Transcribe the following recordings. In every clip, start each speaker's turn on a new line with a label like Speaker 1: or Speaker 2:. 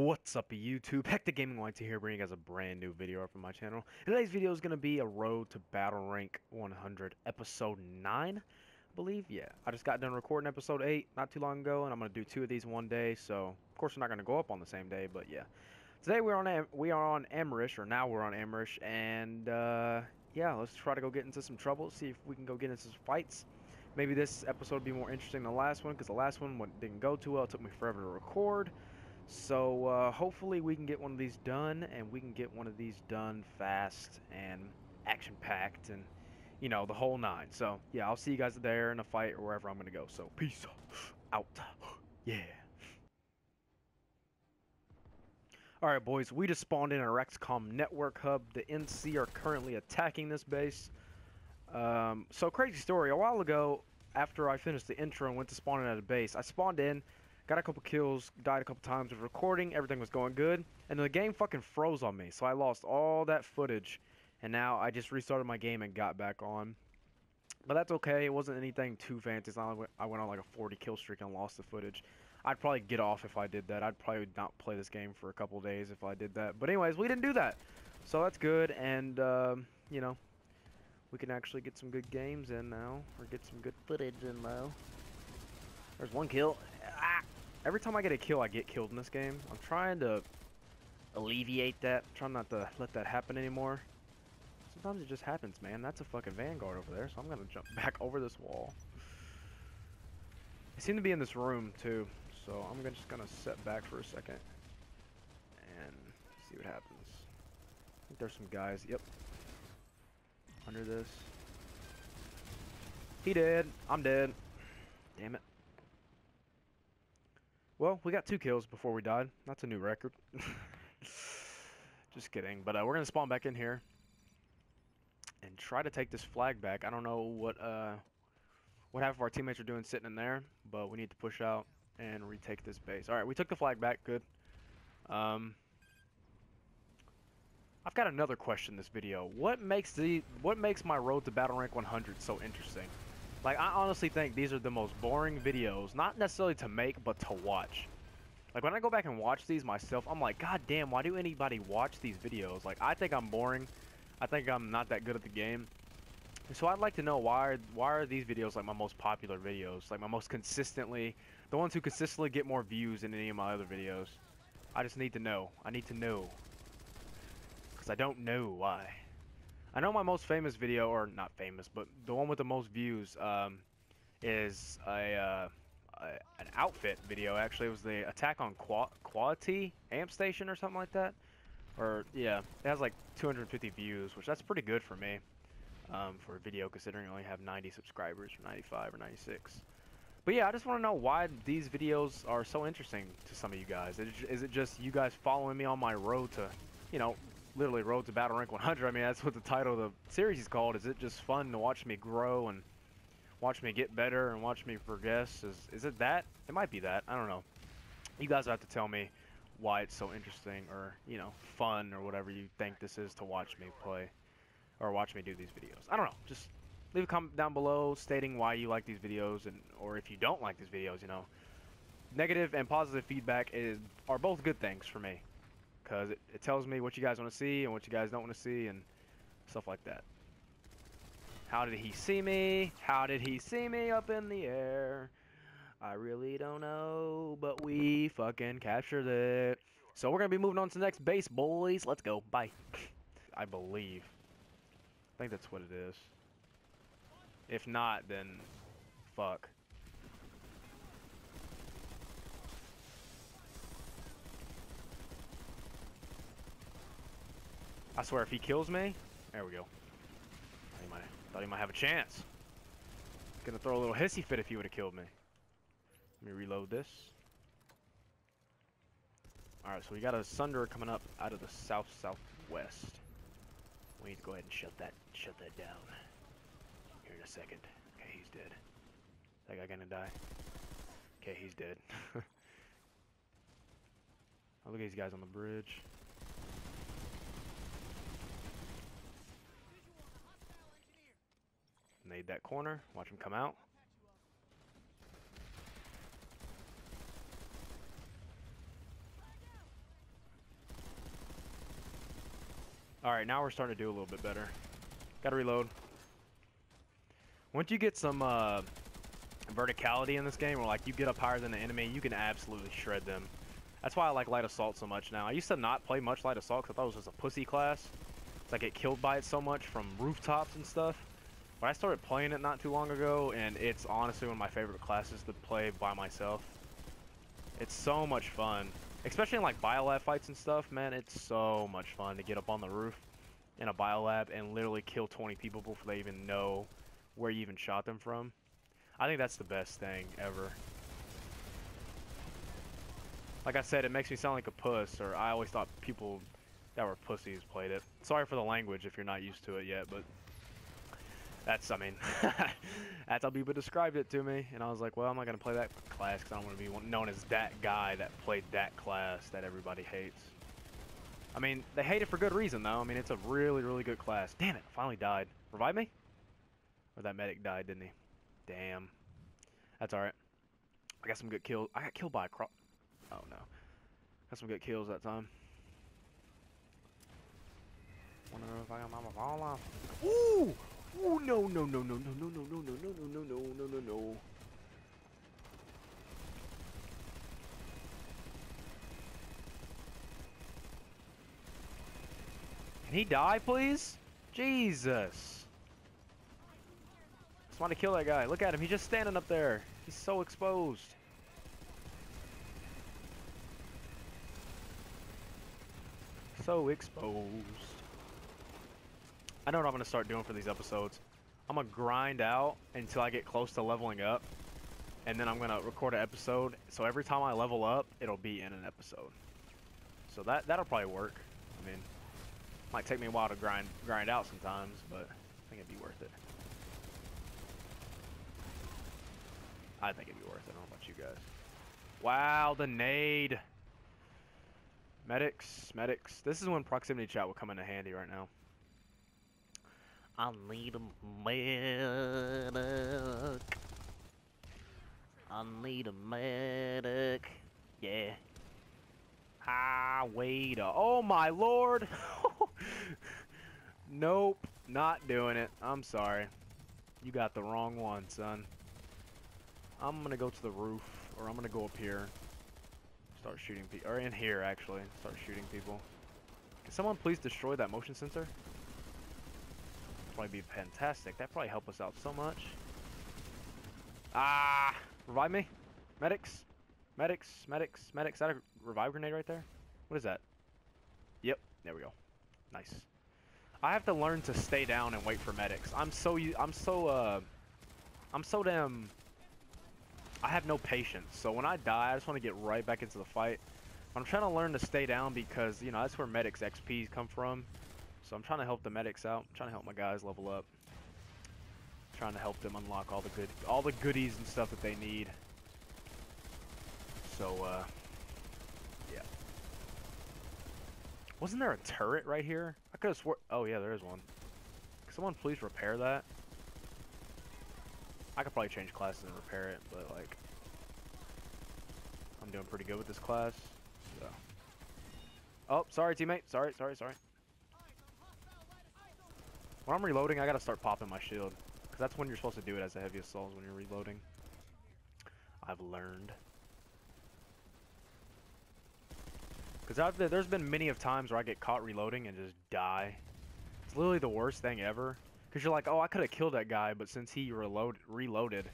Speaker 1: What's up YouTube? Hectic Gaming YT here bringing you guys a brand new video up on my channel. Today's video is going to be a Road to Battle Rank 100 episode 9, I believe. Yeah, I just got done recording episode 8 not too long ago and I'm going to do two of these one day. So, of course, we're not going to go up on the same day, but yeah. Today we're on we are on Amerish, or now we're on Amerish, and uh, yeah, let's try to go get into some trouble, see if we can go get into some fights. Maybe this episode will be more interesting than the last one, because the last one didn't go too well. It took me forever to record. So uh, hopefully we can get one of these done, and we can get one of these done fast and action-packed, and you know the whole nine. So yeah, I'll see you guys there in a fight or wherever I'm gonna go. So peace out. Yeah. Alright boys, we just spawned in our XCOM network hub. The NC are currently attacking this base. Um, so crazy story, a while ago, after I finished the intro and went to spawn in at a base, I spawned in, Got a couple kills, died a couple times with recording, everything was going good, and then the game fucking froze on me, so I lost all that footage, and now I just restarted my game and got back on. But that's okay, it wasn't anything too fancy, like I went on like a 40 kill streak and lost the footage. I'd probably get off if I did that, I'd probably not play this game for a couple days if I did that. But anyways, we didn't do that, so that's good, and, um, you know, we can actually get some good games in now, or get some good footage in now. There's one kill. Ah! Every time I get a kill, I get killed in this game. I'm trying to alleviate that. I'm trying not to let that happen anymore. Sometimes it just happens, man. That's a fucking Vanguard over there, so I'm gonna jump back over this wall. They seem to be in this room, too, so I'm just gonna set back for a second and see what happens. I think there's some guys. Yep. Under this. He dead. I'm dead. Damn it. Well, we got two kills before we died. That's a new record. Just kidding. But uh, we're going to spawn back in here. And try to take this flag back. I don't know what uh, what half of our teammates are doing sitting in there. But we need to push out and retake this base. Alright, we took the flag back. Good. Um, I've got another question this video. What makes the what makes my road to battle rank 100 so interesting? Like, I honestly think these are the most boring videos, not necessarily to make, but to watch. Like, when I go back and watch these myself, I'm like, God damn, why do anybody watch these videos? Like, I think I'm boring. I think I'm not that good at the game. So I'd like to know why, why are these videos like my most popular videos? Like, my most consistently, the ones who consistently get more views than any of my other videos. I just need to know. I need to know. Because I don't know why. I know my most famous video, or not famous, but the one with the most views um, is a, uh, a, an outfit video. Actually, it was the attack on Qua Quality Amp Station or something like that. Or yeah, it has like 250 views, which that's pretty good for me um, for a video, considering I only have 90 subscribers, or 95 or 96. But yeah, I just want to know why these videos are so interesting to some of you guys. Is it just you guys following me on my road to, you know, literally Road to Battle Rank 100. I mean, that's what the title of the series is called. Is it just fun to watch me grow and watch me get better and watch me progress? Is, is it that? It might be that. I don't know. You guys have to tell me why it's so interesting or, you know, fun or whatever you think this is to watch me play or watch me do these videos. I don't know. Just leave a comment down below stating why you like these videos and or if you don't like these videos, you know. Negative and positive feedback is are both good things for me because it, it tells me what you guys want to see and what you guys don't want to see and stuff like that. How did he see me? How did he see me up in the air? I really don't know, but we fucking captured it. So we're going to be moving on to the next base, boys. Let's go. Bye. I believe. I think that's what it is. If not, then fuck. I swear, if he kills me, there we go. Thought he might, thought he might have a chance. Gonna throw a little hissy fit if he would have killed me. Let me reload this. Alright, so we got a Sunder coming up out of the south-southwest. We need to go ahead and shut that shut that down. Here in a second. Okay, he's dead. That guy gonna die? Okay, he's dead. oh, look at these guys on the bridge. Nade that corner. Watch him come out. Alright, now we're starting to do a little bit better. Gotta reload. Once you get some uh, verticality in this game, or like you get up higher than the enemy, you can absolutely shred them. That's why I like Light Assault so much now. I used to not play much Light Assault because I thought it was just a pussy class. It's like killed by it so much from rooftops and stuff. But I started playing it not too long ago, and it's honestly one of my favorite classes to play by myself. It's so much fun. Especially in like biolab fights and stuff, man, it's so much fun to get up on the roof in a biolab and literally kill 20 people before they even know where you even shot them from. I think that's the best thing ever. Like I said, it makes me sound like a puss, or I always thought people that were pussies played it. Sorry for the language if you're not used to it yet, but that's, I mean, that's how people described it to me, and I was like, well, I'm not going to play that class because I don't want to be known as that guy that played that class that everybody hates. I mean, they hate it for good reason, though. I mean, it's a really, really good class. Damn it, finally died. Revive me? Or that medic died, didn't he? Damn. That's alright. I got some good kills. I got killed by a crop. Oh, no. Got some good kills that time. Wonder if I got my fall off. Ooh! Ooh, no, no, no, no, no, no, no, no, no, no, no, no, no, no, no. Can he die, please? Jesus. Just want to kill that guy. Look at him. He's just standing up there. He's so exposed. So exposed. I know what I'm going to start doing for these episodes. I'm going to grind out until I get close to leveling up. And then I'm going to record an episode. So every time I level up, it'll be in an episode. So that, that'll probably work. I mean, might take me a while to grind grind out sometimes, but I think it'd be worth it. I think it'd be worth it. I don't know about you guys. Wow, the nade. Medics, medics. This is when proximity chat will come into handy right now. I need a medic. I need a medic. Yeah. Ah, wait. A oh my lord. nope, not doing it. I'm sorry. You got the wrong one, son. I'm gonna go to the roof, or I'm gonna go up here. Start shooting people, or in here actually. Start shooting people. Can someone please destroy that motion sensor? Probably be fantastic. That probably help us out so much. Ah, revive me, medics, medics, medics, medics. Is that a revive grenade right there? What is that? Yep, there we go. Nice. I have to learn to stay down and wait for medics. I'm so I'm so uh I'm so damn I have no patience. So when I die, I just want to get right back into the fight. I'm trying to learn to stay down because, you know, that's where medics XPs come from. So I'm trying to help the medics out. I'm trying to help my guys level up. I'm trying to help them unlock all the good all the goodies and stuff that they need. So uh yeah. Wasn't there a turret right here? I could have swore Oh yeah, there is one. Can someone please repair that? I could probably change classes and repair it, but like, I'm doing pretty good with this class. So. Oh, sorry, teammate. Sorry, sorry, sorry. When I'm reloading, I gotta start popping my shield. Because that's when you're supposed to do it as a heavy assault when you're reloading. I've learned. Because there's been many of times where I get caught reloading and just die. It's literally the worst thing ever. Because you're like, oh, I could have killed that guy, but since he reload reloaded,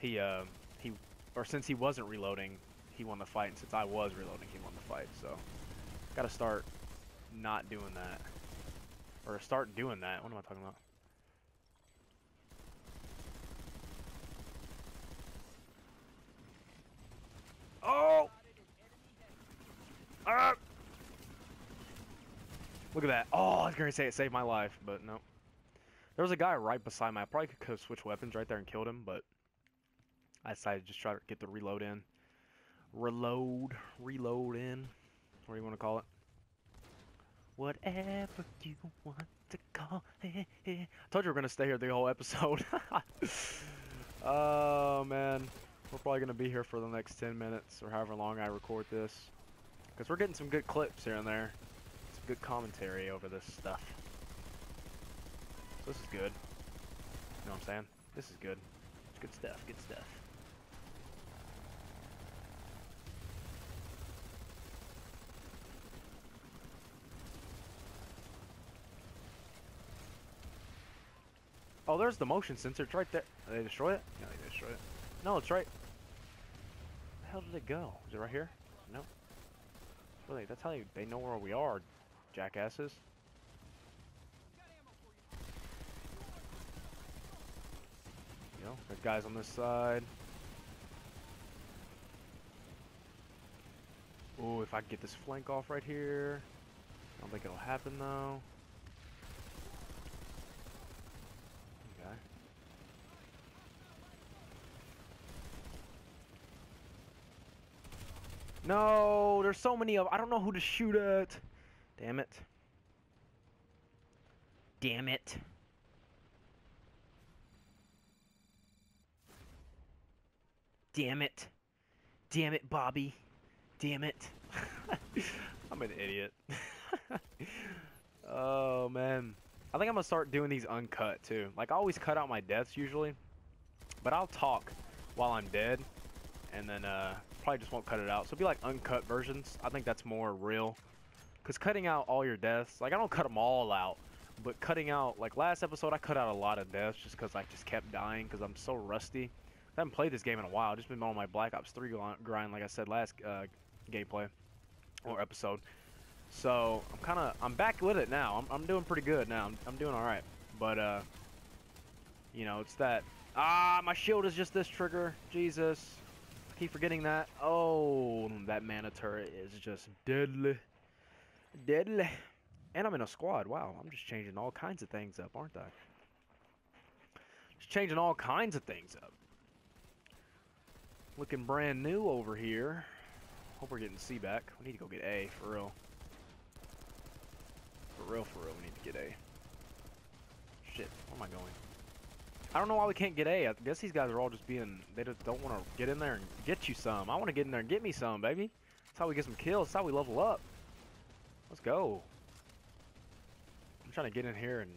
Speaker 1: he, uh, he, or since he wasn't reloading, he won the fight. And since I was reloading, he won the fight. So, gotta start not doing that. Or start doing that. What am I talking about? Oh! Ah! Look at that. Oh, I was gonna say it saved my life, but no. There was a guy right beside me. I probably could have switched weapons right there and killed him, but I decided to just try to get the reload in. Reload, reload in, what do you want to call it? Whatever you want to call it. I told you we are going to stay here the whole episode. oh, man. We're probably going to be here for the next 10 minutes or however long I record this. Because we're getting some good clips here and there. Some good commentary over this stuff. So this is good. You know what I'm saying? This is good. It's good stuff, good stuff. Oh, there's the motion sensor. It's right there. Did they destroy it? No, they destroyed it. No, it's right. Where the hell did it go? Is it right here? No. Really, that's how they, they know where we are, jackasses. You know, there's guys on this side. Ooh, if I get this flank off right here. I don't think it'll happen though. Okay. No, there's so many of. I don't know who to shoot at. Damn it. Damn it. Damn it. Damn it, Bobby. Damn it. I'm an idiot. oh, man. I think I'm going to start doing these uncut, too. Like, I always cut out my deaths, usually. But I'll talk while I'm dead. And then, uh, probably just won't cut it out. So be like uncut versions. I think that's more real. Because cutting out all your deaths, like, I don't cut them all out. But cutting out, like, last episode, I cut out a lot of deaths just because I just kept dying because I'm so rusty. I haven't played this game in a while. Just been on my Black Ops 3 grind, like I said last uh, gameplay or episode. So I'm kind of I'm back with it now. I'm, I'm doing pretty good now. I'm, I'm doing all right. But uh, you know, it's that ah, my shield is just this trigger. Jesus, keep forgetting that. Oh, that mana turret is just deadly, deadly. And I'm in a squad. Wow, I'm just changing all kinds of things up, aren't I? Just changing all kinds of things up. Looking brand new over here. Hope we're getting C back. We need to go get A, for real. For real, for real, we need to get A. Shit, where am I going? I don't know why we can't get A. I guess these guys are all just being... They just don't want to get in there and get you some. I want to get in there and get me some, baby. That's how we get some kills. That's how we level up. Let's go. I'm trying to get in here and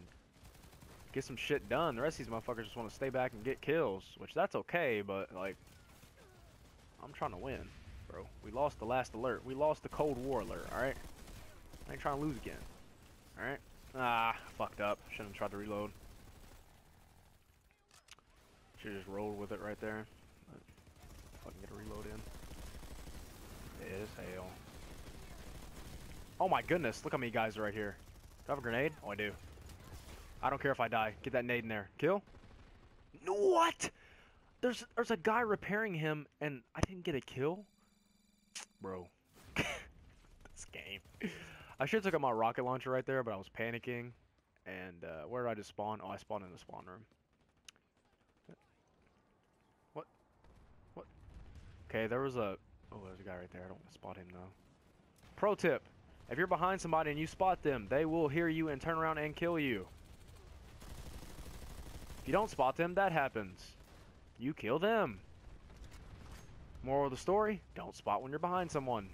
Speaker 1: get some shit done. The rest of these motherfuckers just want to stay back and get kills, which that's okay, but, like, I'm trying to win, bro. We lost the last alert. We lost the Cold War alert, alright? I ain't trying to lose again. Alright? Ah, fucked up. Shouldn't have tried to reload. Should've just rolled with it right there. Fucking get a reload in. It is hell. Oh my goodness, look how many guys are right here. Do I have a grenade? Oh, I do. I don't care if I die. Get that nade in there. Kill? What? There's there's a guy repairing him, and I didn't get a kill. Bro, this game. I should have took out my rocket launcher right there, but I was panicking. And uh, where did I just spawn? Oh, I spawned in the spawn room. What? What? Okay, there was a. Oh, there's a guy right there. I don't want to spot him though. Pro tip: If you're behind somebody and you spot them, they will hear you and turn around and kill you. If you don't spot them, that happens you kill them. Moral of the story, don't spot when you're behind someone.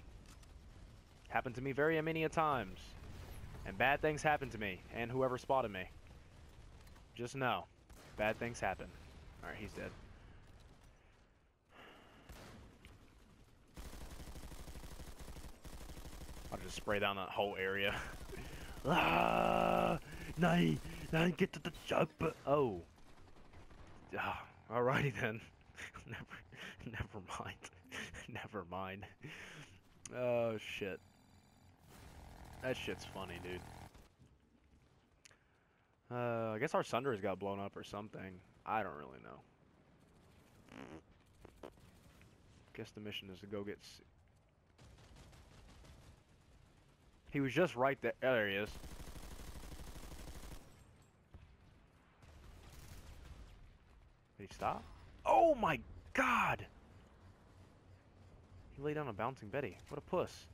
Speaker 1: Happened to me very many a times. And bad things happen to me, and whoever spotted me. Just know, bad things happen. Alright, he's dead. Just spray down that whole area. ah! Nine! Nine, get to the chopper! Oh. Ah. Alrighty then. never, never mind. never mind. Oh shit. That shit's funny, dude. Uh, I guess our Sunders got blown up or something. I don't really know. Guess the mission is to go get. C he was just right there. There he is. Did he stop? Oh my god! He laid down a bouncing Betty. What a puss.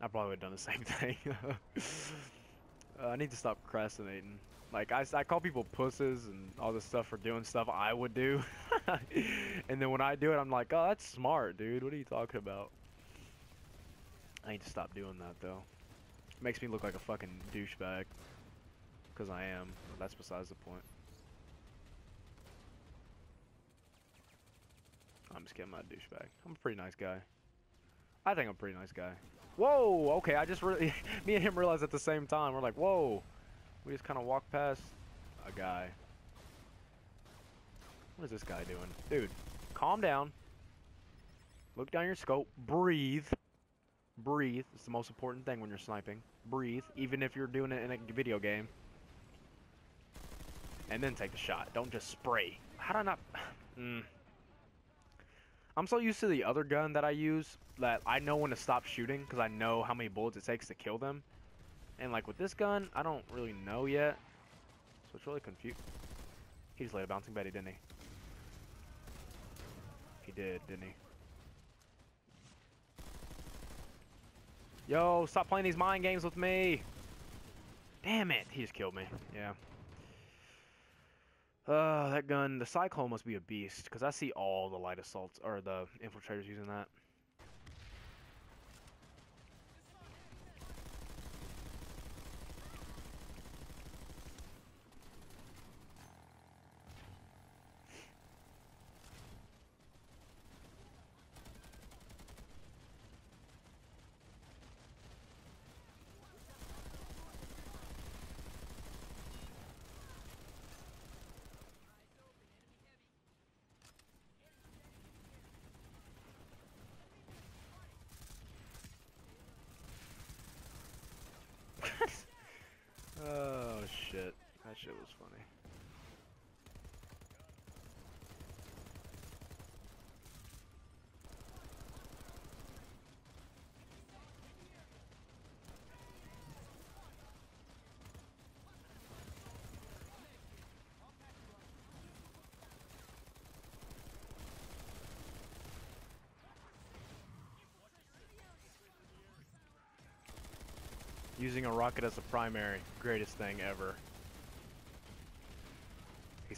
Speaker 1: I probably would have done the same thing. uh, I need to stop procrastinating. Like, I, I call people pusses and all this stuff for doing stuff I would do. and then when I do it, I'm like, oh, that's smart, dude. What are you talking about? I need to stop doing that though. It makes me look like a fucking douchebag. Cause I am. That's besides the point. I'm just kidding, I'm not a douchebag. I'm a pretty nice guy. I think I'm a pretty nice guy. Whoa, okay, I just really, me and him realized at the same time. We're like, whoa. We just kind of walked past a guy. What is this guy doing? Dude, calm down. Look down your scope. Breathe. Breathe. It's the most important thing when you're sniping. Breathe, even if you're doing it in a video game. And then take the shot. Don't just spray. How do I not... Mm. I'm so used to the other gun that I use that I know when to stop shooting because I know how many bullets it takes to kill them. And like with this gun, I don't really know yet. So it's really confused. He just laid a bouncing Betty, didn't he? He did, didn't he? Yo, stop playing these mind games with me! Damn it! He just killed me. Yeah. Uh, that gun, the Cyclone must be a beast, because I see all the light assaults, or the infiltrators using that. oh shit. Was funny. Using a rocket as a primary. Greatest thing ever.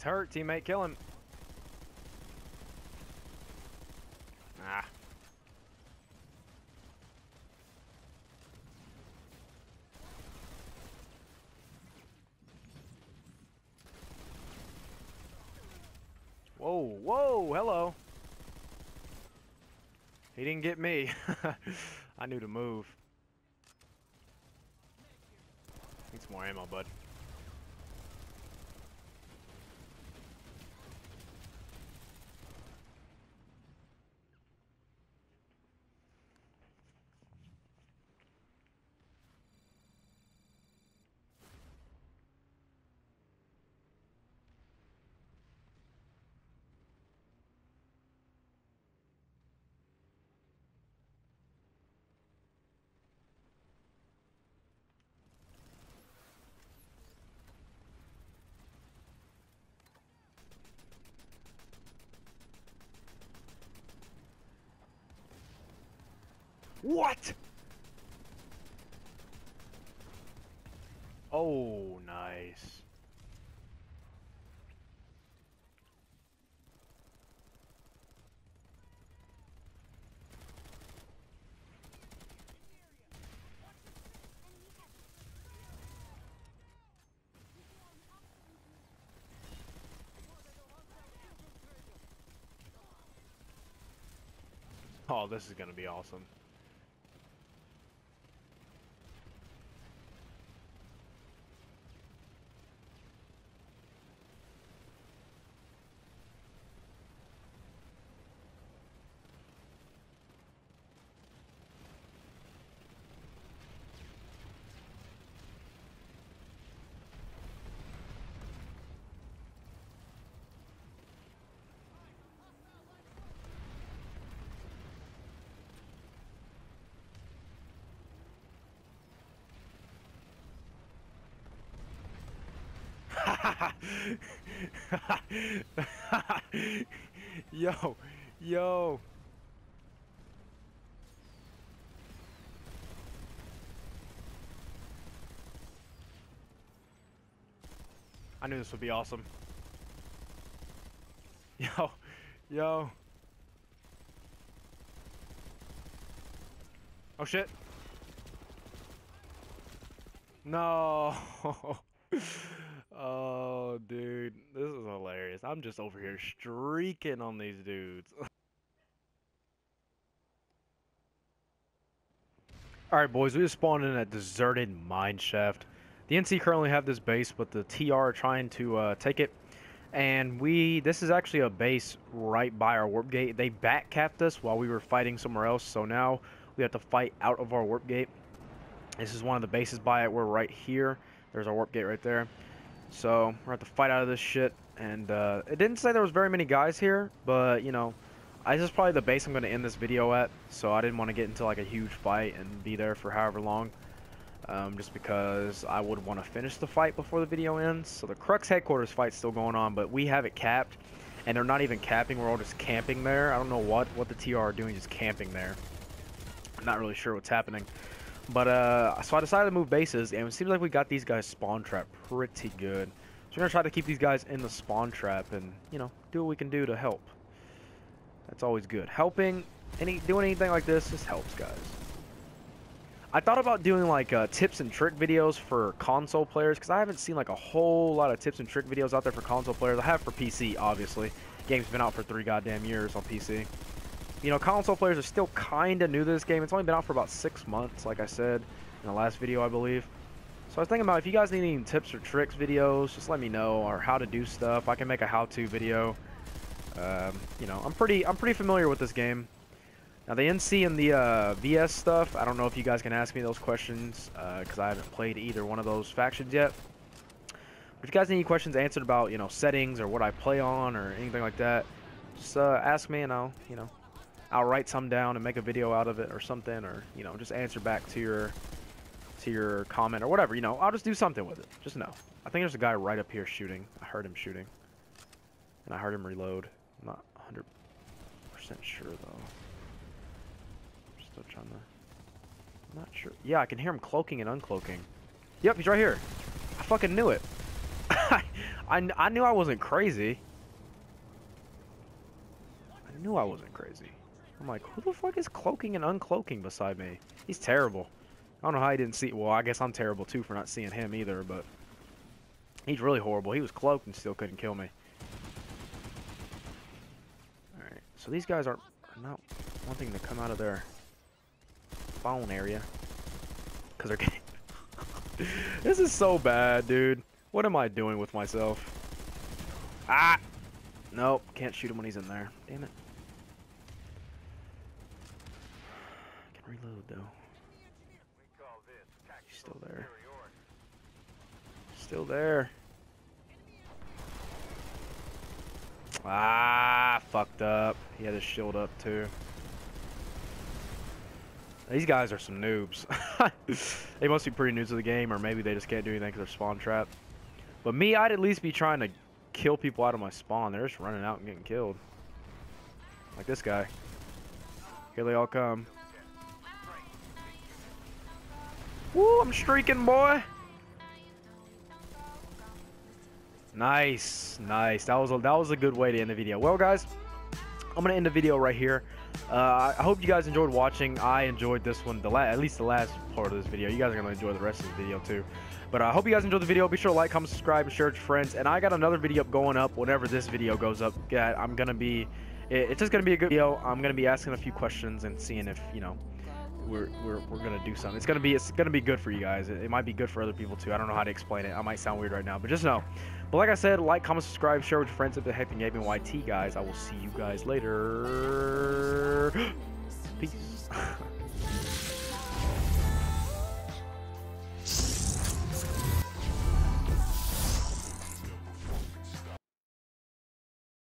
Speaker 1: He's hurt, teammate. Kill him. Ah. Whoa, whoa, hello. He didn't get me. I knew to move. Need some more ammo, bud. What? Oh, nice. Oh, this is gonna be awesome. yo, yo. I knew this would be awesome. Yo, yo. Oh shit. No. oh, dude, this is hilarious. I'm just over here streaking on these dudes. Alright, boys, we just spawned in a deserted mine shaft. The NC currently have this base, but the TR are trying to uh, take it. And we, this is actually a base right by our warp gate. They back capped us while we were fighting somewhere else, so now we have to fight out of our warp gate. This is one of the bases by it. We're right here. There's our warp gate right there. So we're going to have to fight out of this shit. And uh, it didn't say there was very many guys here, but you know, I, is probably the base I'm going to end this video at. So I didn't want to get into like a huge fight and be there for however long. Um, just because I would want to finish the fight before the video ends. So the Crux headquarters fight's still going on, but we have it capped. And they're not even capping, we're all just camping there. I don't know what, what the TR are doing, just camping there. I'm not really sure what's happening. But, uh, so I decided to move bases, and it seems like we got these guys spawn trap pretty good. So we're to try to keep these guys in the spawn trap and, you know, do what we can do to help. That's always good. Helping, any doing anything like this just helps, guys. I thought about doing like uh, tips and trick videos for console players because I haven't seen like a whole lot of tips and trick videos out there for console players. I have for PC, obviously. Game's been out for three goddamn years on PC you know, console players are still kind of new to this game. It's only been out for about six months, like I said in the last video, I believe. So I was thinking about if you guys need any tips or tricks videos, just let me know, or how to do stuff. I can make a how-to video. Um, you know, I'm pretty, I'm pretty familiar with this game. Now the NC and the uh, VS stuff, I don't know if you guys can ask me those questions because uh, I haven't played either one of those factions yet. But if you guys need any questions answered about, you know, settings or what I play on or anything like that, just uh, ask me and I'll, you know, I'll write some down and make a video out of it or something, or you know, just answer back to your to your comment or whatever. You know, I'll just do something with it. Just know. I think there's a guy right up here shooting. I heard him shooting, and I heard him reload. I'm not 100 percent sure though. I'm still trying to. I'm not sure. Yeah, I can hear him cloaking and uncloaking. Yep, he's right here. I fucking knew it. I, I knew I wasn't crazy. I knew I wasn't crazy. I'm like, who the fuck is cloaking and uncloaking beside me? He's terrible. I don't know how he didn't see. Well, I guess I'm terrible too for not seeing him either, but he's really horrible. He was cloaked and still couldn't kill me. Alright, so these guys are not wanting to come out of their phone area. Because they're getting... this is so bad, dude. What am I doing with myself? Ah! Nope, can't shoot him when he's in there. Damn it. Can reload though. Still there. Still there. Ah, fucked up. He had his shield up too. These guys are some noobs. they must be pretty new to the game, or maybe they just can't do anything because they're spawn trapped. But me, I'd at least be trying to kill people out of my spawn. They're just running out and getting killed. Like this guy. Here they all come. Woo, I'm streaking, boy. Nice, nice. That was a, that was a good way to end the video. Well, guys, I'm gonna end the video right here. Uh, I hope you guys enjoyed watching. I enjoyed this one, the la at least the last part of this video. You guys are gonna enjoy the rest of the video too. But I uh, hope you guys enjoyed the video. Be sure to like, comment, subscribe, and share with your friends. And I got another video going up whenever this video goes up. Yeah, I'm gonna be. It, it's just gonna be a good video. I'm gonna be asking a few questions and seeing if you know we're, we're, we're gonna do something. It's gonna be it's gonna be good for you guys. It, it, might be good for other people too. I don't know how to explain it. I might sound weird right now, but just know. But like I said, like, comment, subscribe, share with your friends at the Happy Gaming YT guys. I will see you guys later. Peace.